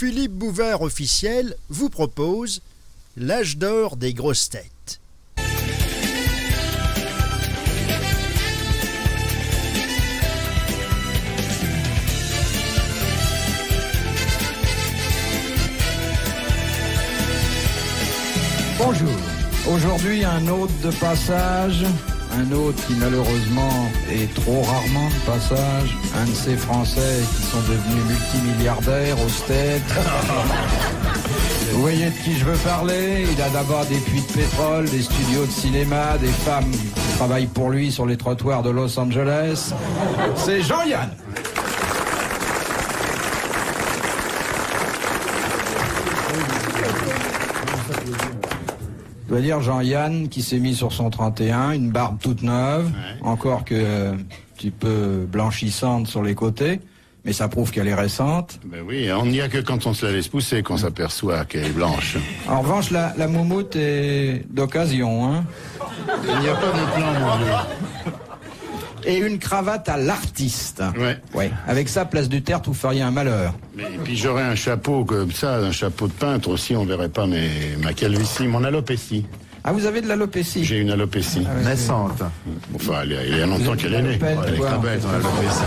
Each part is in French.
Philippe Bouvard officiel vous propose l'âge d'or des grosses têtes. Bonjour. Aujourd'hui, un hôte de passage, un hôte qui malheureusement est trop rarement de passage, un de ces Français qui sont devenus multimilliardaires au tête. Vous voyez de qui je veux parler? Il a d'abord des puits de pétrole, des studios de cinéma, des femmes qui travaillent pour lui sur les trottoirs de Los Angeles. C'est Jean-Yann. Je dois dire Jean-Yann qui s'est mis sur son 31, une barbe toute neuve, encore que euh, un petit peu blanchissante sur les côtés, mais ça prouve qu'elle est récente. Ben oui, on n'y a que quand on se la laisse pousser qu'on s'aperçoit qu'elle est blanche. En revanche, la, la moumoute est d'occasion, hein. Il n'y a pas de plan. Et une cravate à l'artiste. Ouais. Ouais. Avec ça, place du terre, vous feriez un malheur. Mais, et puis j'aurais un chapeau comme ça, un chapeau de peintre aussi, on verrait pas mes, ma calvitie, mon alopécie. Ah, vous avez de l'alopécie J'ai une alopécie. Naissante. Enfin, elle est- il y a longtemps qu'elle est née. Elle est très belle, ton alopécie.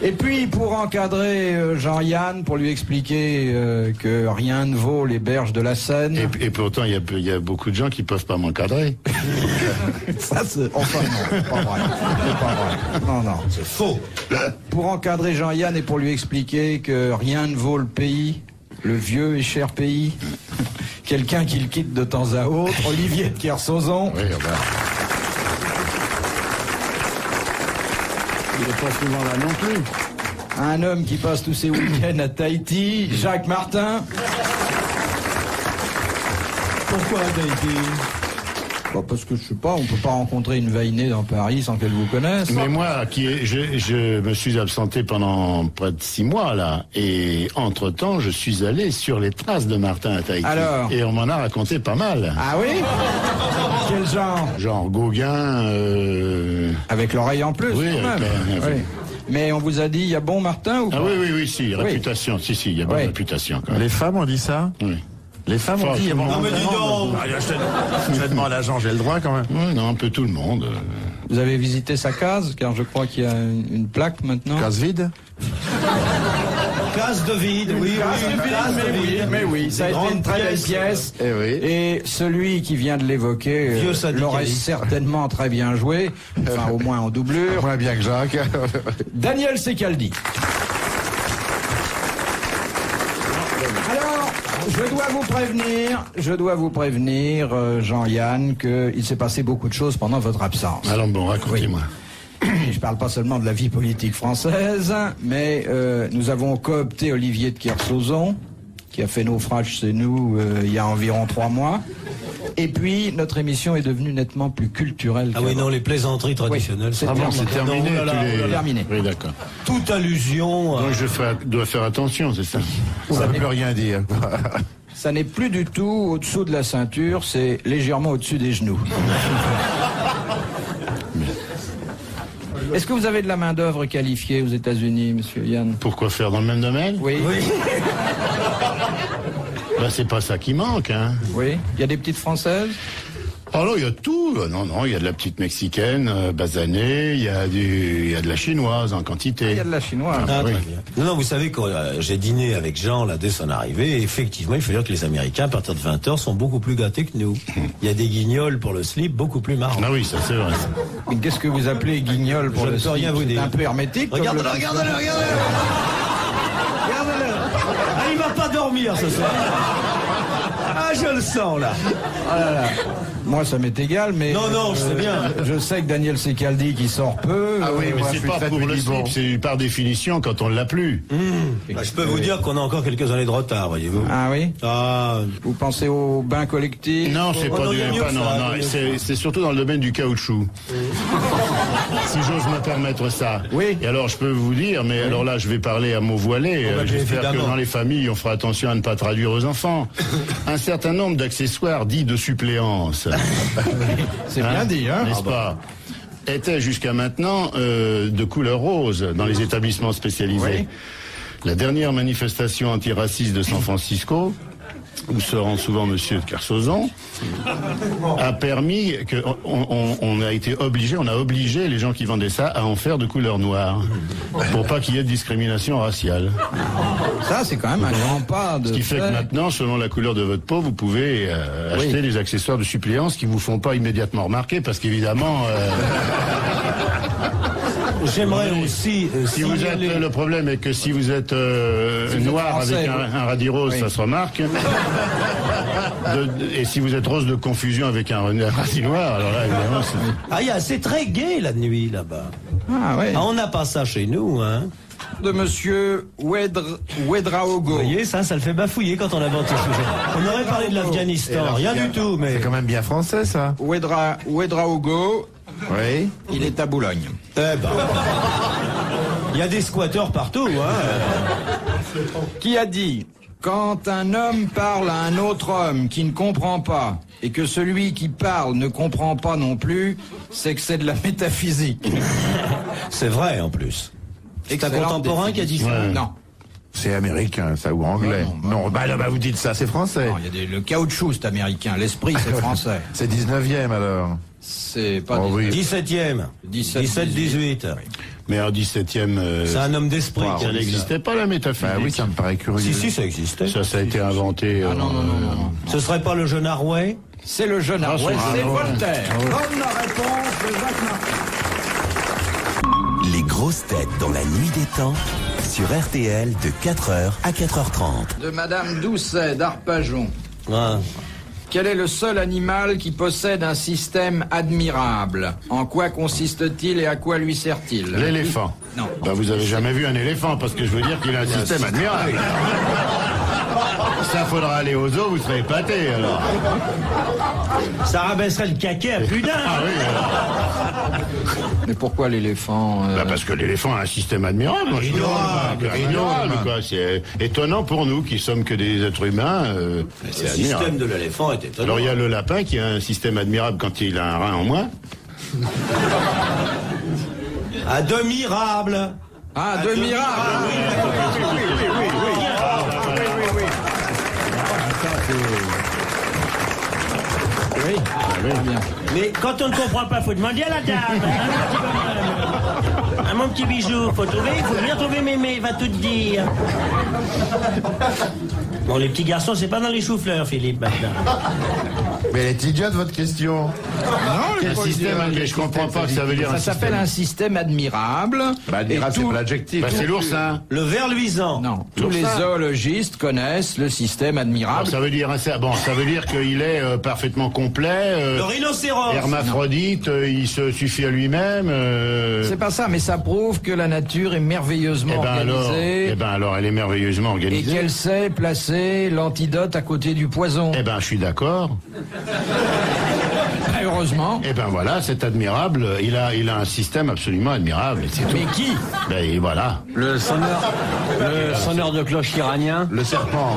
Et puis, pour encadrer euh, Jean-Yann, pour lui expliquer euh, que rien ne vaut les berges de la Seine. Et, et pourtant, il y, a, il y a beaucoup de gens qui peuvent pas m'encadrer. Ça, c'est... Enfin, non, c'est pas vrai. C'est pas vrai. Non, non. C'est faux. Pour encadrer Jean-Yann et pour lui expliquer que rien ne vaut le pays, le vieux et cher pays, quelqu'un qui le quitte de temps à autre, Olivier de Kersauzon. Oui, bah. Il n'est pas souvent là non plus. Un homme qui passe tous ses week-ends à Tahiti, Jacques Martin. Pourquoi Tahiti? Bah, parce que je sais pas, on peut pas rencontrer une vainée dans Paris sans qu'elle vous connaisse. Mais moi, qui est, je, je me suis absenté pendant près de six mois là, et entre temps, je suis allé sur les traces de Martin à Tahiti. Alors? Et on m'en a raconté pas mal. Ah oui? Quel genre Genre Gauguin. Euh... Avec l'oreille en plus, Oui, quand avec même. la- Oui. Mais on vous a dit, il y a bon Martin ou pas Ah oui, oui, oui, si, réputation, si, si, il y a bonne Oui. réputation quand même. Les femmes ont dit ça Oui. Les femmes ont dit. tout le monde. bon, Non, mais dis donc. je, te, je demande à Jean, j'ai le droit quand même. Non, un peu tout le monde. euh. Vous avez visité sa case, car je crois qu'il y a une une plaque maintenant. Case vide Case de vide, oui, oui, case de mais oui, vide. mais oui, ça a été une très belle pièces. pièce. Eh oui. Et celui qui vient de l'évoquer euh, l'aurait certainement très bien joué, enfin au moins en doublure. Moins bien que Jacques. Daniel Secaldi. Alors, je dois vous prévenir, je dois vous prévenir, euh, Jean-Yann, qu'il s'est passé beaucoup de choses pendant votre absence. Alors bon, racontez-moi. je parle pas seulement de la vie politique française, mais euh, nous avons coopté Olivier de Kersauzon, qui a fait naufrage chez nous euh, il y a environ trois mois. Et puis, notre émission est devenue nettement plus culturelle. Ah oui, non, les plaisanteries traditionnelles, c'est Ah bon, terminé. non, là, les- terminé. Oui, d'accord. toute allusion. euh, Donc je fais- dois faire attention, c'est ça Ça ne peut rien dire. Ça n'est plus du tout au-dessous de la ceinture, c'est légèrement au-dessus des genoux. Est-ce que vous avez de la main-d'œuvre qualifiée aux États-Unis, monsieur Yann Pourquoi faire dans le même domaine Oui. Oui. Bah, c'est pas ça qui manque, hein. Oui. Il y a des petites françaises? Alors, il y a tout. Non, non, il y a de la petite mexicaine, euh, basanée, il y, a du, il y a de la chinoise en quantité. Il y a de la chinoise. Ah, oui. bien. Non, non, vous savez que euh, j'ai dîné avec Jean là dès son arrivée. Et effectivement, il faut dire que les Américains, à partir de 20h, sont beaucoup plus gâtés que nous. Il y a des guignols pour le slip beaucoup plus marrants. Ah oui, ça c'est vrai. Mais Qu'est-ce que vous appelez guignol pour Je le ne peux rien slip vous dire. un peu hermétique. comme Regardez-le, le- regardez-le, regardez-le Regardez-le Ah, il va pas dormir ce soir Ah, je le sens là Ah là là. Moi, ça m'est égal, mais. Non, non, je sais bien. Je sais que Daniel Secaldi qui sort peu. Ah oui, euh, mais c'est pas pour le slip, c'est par définition quand on l'a plus. Bah, Je peux vous dire qu'on a encore quelques années de retard, voyez-vous. Ah oui Ah, Vous pensez au bain collectif Non, c'est pas du, non, c'est, surtout dans le domaine du caoutchouc. si j'ose me permettre ça. Oui. Et alors, je peux vous dire, mais alors là, je vais parler à mots voilés. Oh, bah, J'espère que dans les familles, on fera attention à ne pas traduire aux enfants. Un certain nombre d'accessoires dits de suppléance. C'est Hein, bien dit, hein N'est-ce pas étaient jusqu'à maintenant euh, de couleur rose dans les établissements spécialisés. Oui. La dernière manifestation antiraciste de San Francisco, où se rend souvent Monsieur Carsozon, a permis que on, on- on a été obligé, on a obligé les gens qui vendaient ça à en faire de couleur noire, pour pas qu'il y ait de discrimination raciale. Ça, c'est quand même un grand pas de Ce qui fait que maintenant, selon la couleur de votre peau, vous pouvez euh, Oui. acheter des accessoires de suppléance qui vous font pas immédiatement remarquer, parce qu'évidemment, euh, J'aimerais aussi euh, si vous êtes, signaler- le problème est que si vous êtes euh, Si vous êtes noir français, avec un, un radis rose, Oui. ça se remarque. De- et si vous êtes rose de confusion avec un, un radis noir, alors là, évidemment, c'est... Ah, c'est très gai la nuit là-bas. Ah ouais. Ah, on n'a pas ça chez nous, hein. De Monsieur Wedr... Wedraogo. Vous voyez, ça, ça le fait bafouiller quand on aborde ce sujet. On aurait parlé de l'Afghanistan, rien du tout, mais. C'est quand même bien français, ça. Wedra... Wedraogo, Oui. il est à Boulogne. Eh ben. Il y a des squatteurs partout, hein. Qui a dit Quand un homme parle à un autre homme qui ne comprend pas, et que celui qui parle ne comprend pas non plus, c'est que c'est de la métaphysique. C'est vrai en plus. C'est un contemporain qui a dit ça. Ouais. Non. C'est américain, ça, ou anglais. Non, Non, bah, là, bah, vous dites ça, c'est français. Non, il y a des- le caoutchouc, c'est américain. L'esprit, c'est français. C'est 19e, alors. C'est pas Oh, des- oui. 17e. 17, 17, 18. Mais en 17e, euh, C'est un homme d'esprit. ça qui a dit n'existait pas la métaphysique. Bah oui, ça me paraît curieux. Si, si, ça existait. Ça, ça a été inventé. Ah non, non, non, non, non. Ce serait pas le jeune Harway C'est le jeune Ah, Harvey, c'est- c'est ah, ouais. Voltaire. Bonne réponse de Jacques Martin. Les grosses têtes dans la nuit des temps sur RTL de 4h à 4h30. De Madame Doucet d'Arpajon. Ah. Quel est le seul animal qui possède un système admirable? En quoi consiste-t-il et à quoi lui sert-il? L'éléphant. Non. Bah, vous avez jamais vu un éléphant, parce que je veux dire qu'il a un système admirable. Ça faudra aller au zoo, vous serez épaté alors. Ça rabaisserait le caquet à plus d'un. Ah oui, alors. Mais pourquoi l'éléphant euh, Bah, parce que l'éléphant a un système admirable. moi, quoi. C'est étonnant pour nous qui sommes que des êtres humains. euh, Le système de l'éléphant est étonnant. Alors il y a le lapin qui a un système admirable quand il a un rein en moins. Admirable. Ah, admirable Oui, très bien. Mais quand on ne comprend pas, faut demander à la dame. Ah, mon petit bijou, faut trouver, faut bien trouver mémé, il va tout te dire. Bon, les petits garçons, c'est pas dans les choux-fleurs, Philippe, maintenant. Mais elle est idiote, votre question. Un système admirable, je comprends pas que ça veut dire Ça s'appelle système. un système admirable. Bah, admirable, Et c'est pas l'adjectif. Bah, c'est l'oursin. Le ver luisant. Non, tous les zoologistes connaissent le système Alors, admirable. ça veut dire ça- bon, ça veut dire qu'il est euh, parfaitement complet, euh, Le rhinocéros. hermaphrodite, euh, il se suffit à lui-même. euh, C'est pas ça, mais ça prouve que la nature est merveilleusement eh ben alors, organisée eh ben alors, elle est merveilleusement et organisée. qu'elle sait placer l'antidote à côté du poison. Eh ben, je suis d'accord. Heureusement. Eh ben voilà, c'est admirable. Il a, il a un système absolument admirable. et c'est tout. Mais qui? Ben et voilà. Le sonneur, le sonneur de cloche iranien, Le serpent.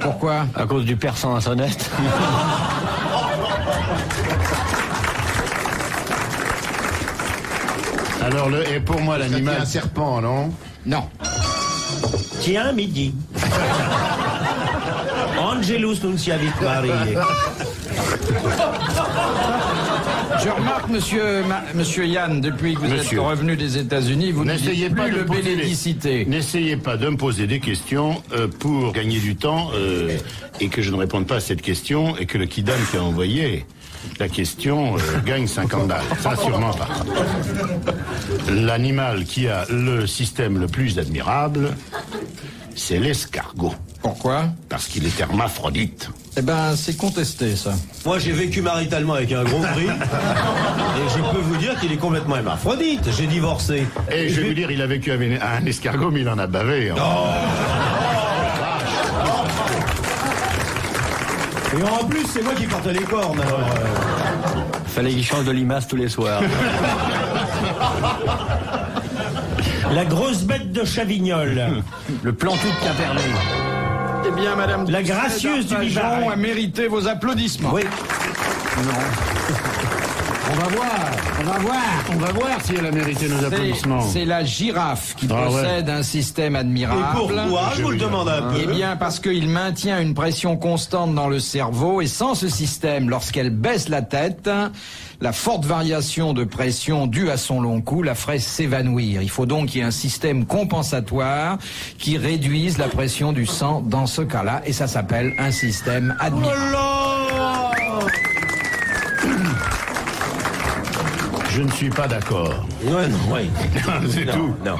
Pourquoi? À cause du persan à sonnette. Alors le, et pour moi l'animal. un serpent, non? Non. Tiens, midi. Angelus nunciavit Marie. Je remarque, monsieur, Ma- monsieur Yann, depuis que vous Monsieur. êtes revenu des États-Unis, vous ne N'essayez pas de bénédicité. N'essayez pas de me poser des questions euh, pour gagner du temps euh, et que je ne réponde pas à cette question et que le kidam qui a envoyé la question euh, gagne 50 balles. Ça, sûrement pas. L'animal qui a le système le plus admirable, c'est l'escargot. Pourquoi Parce qu'il est hermaphrodite. Eh ben, c'est contesté, ça. Moi, j'ai vécu maritalement avec un gros prix. et je peux vous dire qu'il est complètement hermaphrodite. J'ai divorcé. Et je vais vous dire, il a vécu avec un escargot, mais il en a bavé. hein. Et en plus, c'est moi qui portais les cornes. Alors, euh, Fallait qu'il change de limace tous les soirs. La grosse bête de Chavignol. Le plan tout de Quimperlé. Eh bien, madame La gracieuse du Vivarais. a mérité vos applaudissements. Oui. On va voir, on va voir. On va voir si elle a mérité nos applaudissements. C'est la girafe qui Ah ouais. possède un système Et admirable. pourquoi? Je vous le demande un peu. Eh bien, parce qu'il maintient une pression constante dans le cerveau et sans ce système, lorsqu'elle baisse la tête, la forte variation de pression due à son long cou la ferait s'évanouir. Il faut donc qu'il y ait un système compensatoire qui réduise la pression du sang dans ce cas-là et ça s'appelle un système admirable. Je ne suis pas d'accord. Ouais, non, ouais. C'est tout. non.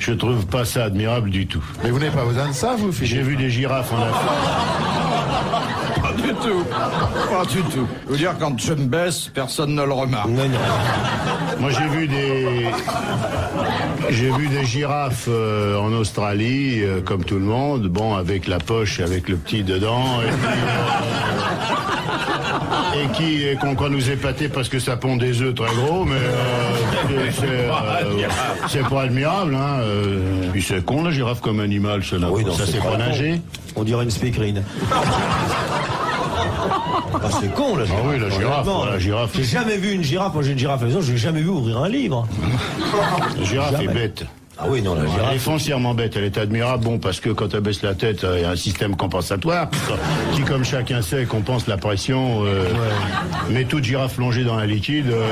Je trouve pas ça admirable du tout. Mais vous n'avez pas besoin de ça, vous, J'ai Philippe vu des girafes en Afrique. Pas du tout. Pas du tout. Je veux dire, quand je me baisse, personne ne le remarque. Non, non. Moi, j'ai vu des, j'ai vu des girafes euh, en Australie, euh, comme tout le monde. Bon, avec la poche, avec le petit dedans. Et, puis, euh, et qui, qu'on qu'on nous épater parce que ça pond des œufs très gros, mais euh, c'est, euh, c'est pas admirable. Hein, euh. Puis c'est con la girafe comme animal, cela. Oui, non, ça c'est sait pas nager. On dirait une speakerine. Ah, c'est con la girafe. Ah oui, la girafe, honnêtement. la girafe. J'ai jamais vu une girafe. Moi j'ai une girafe à la maison. J'ai jamais vu ouvrir un livre. La girafe Jamais. est bête. Ah oui, non, la Elle est girafe. foncièrement bête, elle est admirable, bon, parce que quand elle baisse la tête, euh, il y a un système compensatoire, qui, comme chacun sait, compense la pression, euh, mais toute girafe plongée dans un liquide, euh,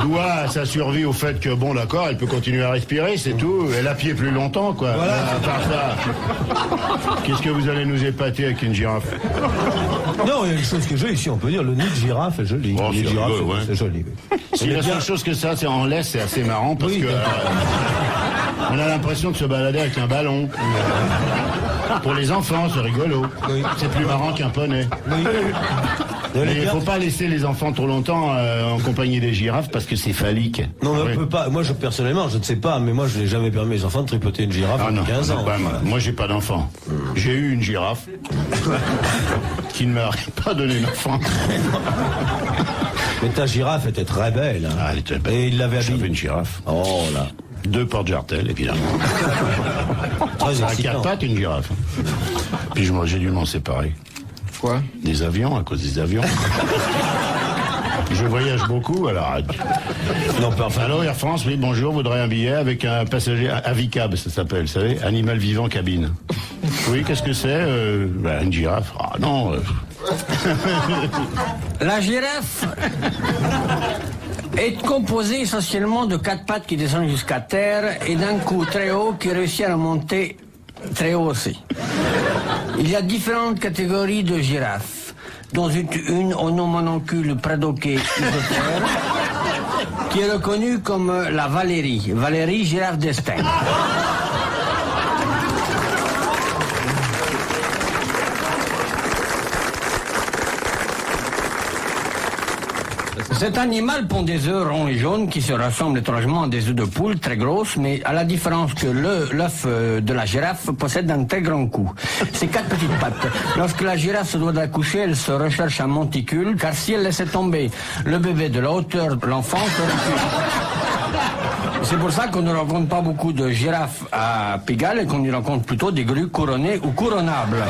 doit sa survie au fait que, bon, d'accord, elle peut continuer à respirer, c'est tout, elle a pied plus longtemps, quoi. Voilà. À part ça, qu'est-ce que vous allez nous épater avec une girafe? Non, il y a une chose que je ici, on peut dire, le nid de girafe est joli. Oh, le nid de c'est girafe, ouais. c'est joli. oui. Si la seule chose que ça, c'est en laisse, c'est assez marrant, parce Oui, que... d'accord. euh, on a l'impression de se balader avec un ballon. Pour les enfants, c'est rigolo. Oui. C'est plus marrant qu'un poney. Oui. Mais il bien- faut pas laisser les enfants trop longtemps euh, en compagnie des girafes parce que c'est phallique. Non, mais on peut pas. Moi, je, personnellement, je ne sais pas, mais moi, je n'ai jamais permis mes enfants de tripoter une girafe Ah non, depuis 15 ans. pas moi. Moi, j'ai pas d'enfant. J'ai eu une girafe qui ne m'a pas donné d'enfant. Mais ta girafe était très belle. hein. Ah, elle était belle. Et il l'avait J'avais une girafe. Oh là. Deux porte-jartelles, évidemment. Très À quatre pattes, une girafe. Puis je m'en- j'ai dû m'en séparer. Quoi Des avions, à cause des avions. Je voyage beaucoup, alors. Non, pas enfin. Allô, Air France, oui, bonjour, voudrais un billet avec un passager, Avicab, ça s'appelle, vous savez, animal vivant cabine. Oui, qu'est-ce que c'est euh, ben, Une girafe. Ah non, euh, La girafe est composée essentiellement de quatre pattes qui descendent jusqu'à terre et d'un cou très haut qui réussit à monter très haut aussi. Il y a différentes catégories de girafes, dont une, une au nom mononcule prédoqué qui est reconnue comme la Valérie, Valérie girafe d'Estaing. Cet animal pond des œufs ronds et jaunes qui se ressemblent étrangement à des œufs de poule très grosses, mais à la différence que l'œuf euh, de la girafe possède un très grand cou. Ses quatre petites pattes. Lorsque la girafe se doit d'accoucher, elle se recherche un monticule, car si elle laissait tomber le bébé de la hauteur de l'enfant. C'est pour ça qu'on ne rencontre pas beaucoup de girafes à Pigalle et qu'on y rencontre plutôt des grues couronnées ou couronnables.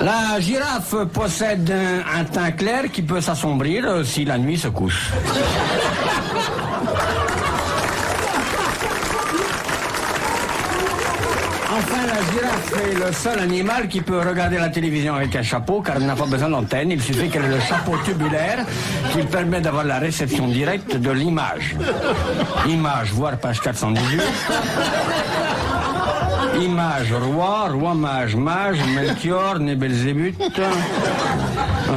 La girafe possède un, teint clair qui peut s'assombrir euh, si la nuit se couche. Enfin, la girafe est le seul animal qui peut regarder la télévision avec un chapeau car elle n'a pas besoin d'antenne. Il suffit qu'elle ait le chapeau tubulaire qui permet d'avoir la réception directe de l'image. Image, voir page 418. Image, roi, roi mage, mage, Melchior, né Belzébuth. Non,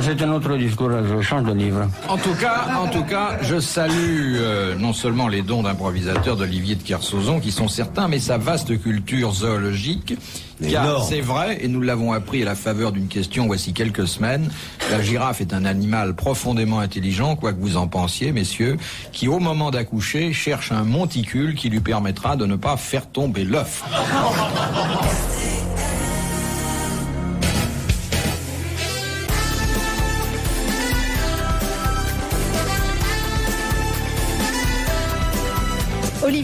C'est un autre discours, je change de livre. En tout cas, en tout cas, je salue euh, non seulement les dons d'improvisateur d'Olivier de Kersauzon, qui sont certains, mais sa vaste culture zoologique. Car c'est vrai, et nous l'avons appris à la faveur d'une question voici quelques semaines, la girafe est un animal profondément intelligent, quoi que vous en pensiez, messieurs, qui au moment d'accoucher cherche un monticule qui lui permettra de ne pas faire tomber l'œuf.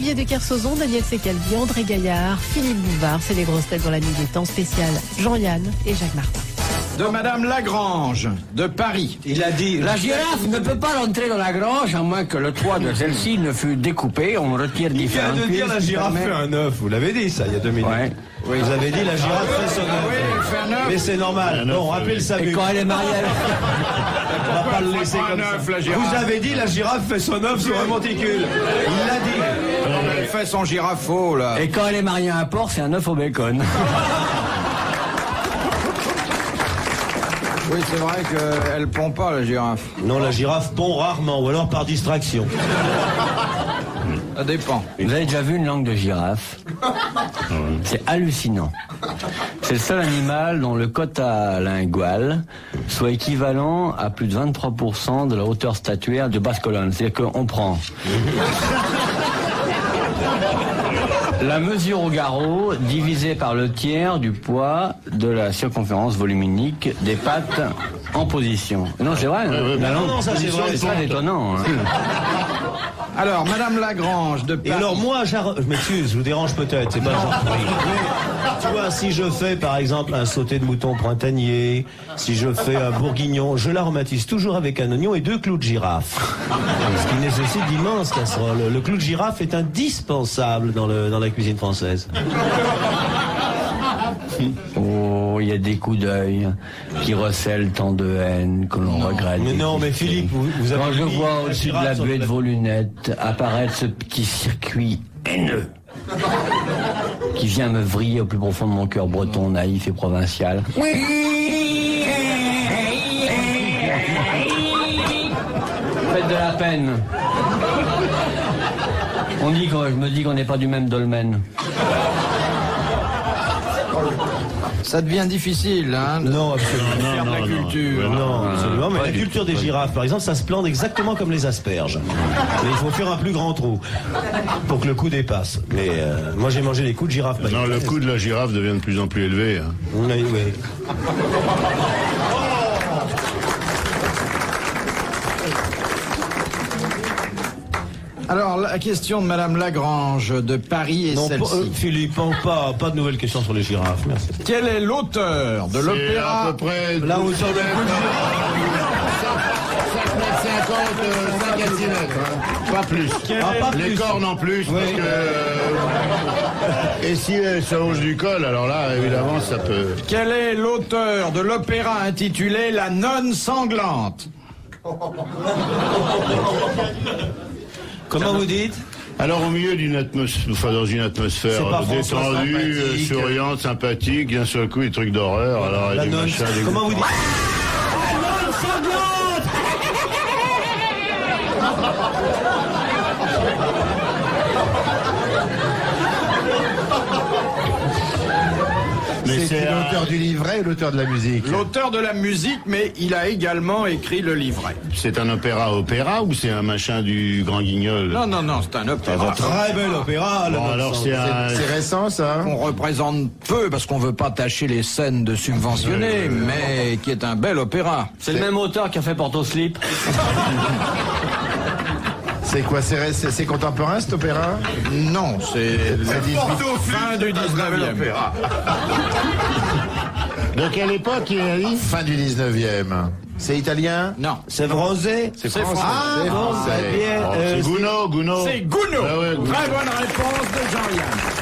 Olivier de Kersauzon, Daniel Secaldi, André Gaillard, Philippe Bouvard, c'est les grosses têtes dans la nuit des temps spéciales. Jean-Yann et Jacques Martin. de Madame Lagrange, de Paris. Il a dit. La girafe ne peut pas rentrer dans la grange à moins que le toit de celle-ci ne fût découpé. On retire Il vient différentes de dire pièces la girafe fait un œuf. Vous l'avez dit ça il y a deux minutes. Ouais. Vous avez dit la girafe fait son œuf. Oui, elle fait un œuf. Mais c'est normal. Un œuf, Bon, rappelez le oui. salut. Et quand elle est mariée, elle- On va pas le laisser comme ça. œuf, la girafe. Vous avez dit la girafe fait son œuf sur un monticule. Il l'a dit. Son girafeau, là. et quand elle est mariée à un porc, c'est un œuf au bacon. Oui, c'est vrai qu'elle pond pas, la girafe. Non, la girafe pond rarement, ou alors par distraction. Ça dépend. Vous avez déjà vu une langue de girafe C'est hallucinant. C'est le seul animal dont le quota lingual soit équivalent à plus de 23% de la hauteur statuaire de basse colonne. C'est-à-dire qu'on prend la mesure au garrot divisée par le tiers du poids de la circonférence voluminique des pattes en position. Non, c'est vrai. hein. La langue- non, ça, c'est vrai, C'est étonnant. hein. Alors, Madame Lagrange, de Et Paris. alors moi, je m'excuse, je vous dérange peut-être, c'est pas gentil. Mais, Tu vois, si je fais par exemple un sauté de mouton printanier, si je fais un bourguignon, je l'aromatise toujours avec un oignon et deux clous de girafe. Ce qui nécessite d'immenses casseroles. Le clou de girafe est indispensable dans, le, dans la cuisine française. Oh, il y a des coups d'œil qui recèlent tant de haine que l'on regrette. Mais non, mais Philippe, vous, vous avez Quand je vois au-dessus de la buée de vos lunettes apparaître ce petit circuit haineux qui vient me vriller au plus profond de mon cœur breton, naïf et provincial. Faites de la peine. On dit que, je me dis qu'on n'est pas du même dolmen. Ça devient difficile, hein, de Non, absolument. faire de la culture. Non, absolument. Mais la culture des girafes, par exemple, ça se plante exactement comme les asperges. Mais il faut faire un plus grand trou pour que le coup dépasse. Mais euh, moi, j'ai mangé des coups de girafe. Non, le coût de la girafe devient de plus en plus élevé. hein. Oui, oui. Alors, la question de Madame Lagrange, de Paris, est celle-ci. euh, Philippe, pas, pas, pas de nouvelles questions sur les girafes, merci. Quel est l'auteur de C'est à l'opéra peu près de 5 mètres 50, 5 à 6 mètres. hein. Pas plus. Ah, pas Les plus. cornes en plus, parce que... euh, Et si hausse du col, alors là, évidemment, ça peut... Quel est l'auteur de l'opéra intitulé La nonne sanglante? Comment vous dites Alors au milieu d'une atmosphère, enfin dans une atmosphère détendue, euh, sympathique. souriante, sympathique, d'un seul coup des trucs d'horreur, alors et des machins, des- Comment vous dites Mais C'est c'est un- l'auteur du livret ou l'auteur de la musique L'auteur de la musique, mais il a également écrit le livret. c'est un opéra opéra ou c'est un machin du Grand Guignol Non, non, non, c'est un opéra Très bel opéra. Bon, alors c'est un... C'est récent, ça qu'on représente peu parce qu'on veut pas tâcher les scènes de subventionner, mais qui est un bel opéra. C'est le même auteur qui a fait Porto Slip. C'est quoi C'est contemporain, cet opéra? Non, c'est la fin du 19e. De quelle époque il a Fin du 19e. C'est italien? Non, C'est Vrosé C'est français. Ah. Oh, Euh, C'est Gounod, Gounod. c'est. Ah Gounod. Très bonne réponse de Jean-Yann.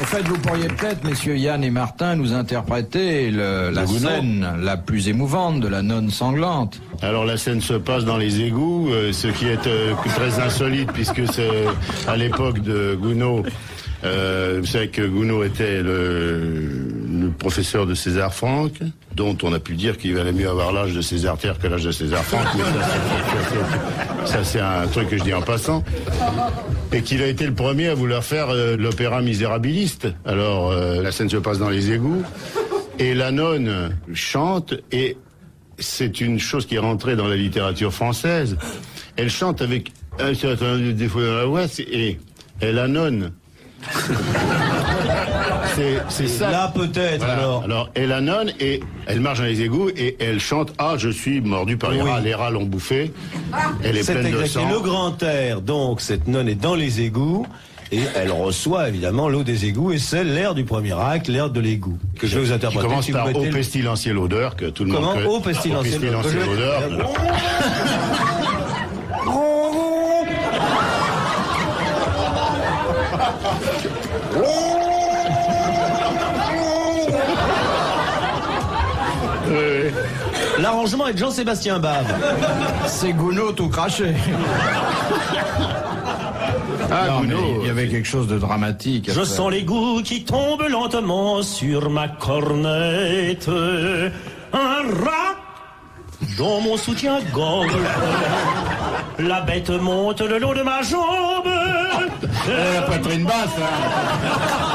En fait, vous pourriez peut-être, messieurs Yann et Martin, nous interpréter le- la scène la plus émouvante de la nonne sanglante. Alors la scène se passe dans les égouts, euh, ce qui est euh, très insolite puisque c'est à l'époque de Gounod. Euh, vous savez que Gounod était le, le professeur de César Franck, dont on a pu dire qu'il valait mieux avoir l'âge de César Terre que l'âge de César Franck. mais ça, c'est- un truc que je dis en passant. Et qu'il a été le premier à vouloir faire euh, l'opéra misérabiliste. Alors euh, la scène se passe dans les égouts et la nonne chante et c'est une chose qui est rentrée dans la littérature française. Elle chante avec un certain défauts dans la voix et elle annonne. c'est ça. Là, peut-être, Voilà. alors. Alors, elle annonne et elle marche dans les égouts et elle chante Ah, je suis mordu par les Oui. rats, les rats l'ont bouffé. Elle est C'est pleine de exact. sang. Et le grand air, donc, cette nonne est dans les égouts. et elle reçoit évidemment l'eau des égouts et c'est l'air du premier acte, l'air de l'égout que je vais vous Qui interpréter. commence si vous par mettez le- pestilentielle odeur que tout le Comment monde connaît. Pestilentielle pestilentielle odeur. L'arrangement est de Jean-Sébastien Bave. C'est Gounod tout craché. Ah, Non, mais Gounod. il y avait quelque chose de dramatique. Je sens l'égout qui tombe lentement sur ma cornette. Un rat dans mon soutien-gorge. La bête monte le long de ma jambe. La poitrine basse, hein.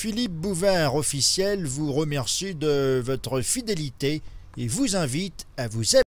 Philippe Bouvard officiel vous remercie de votre fidélité et vous invite à vous abonner.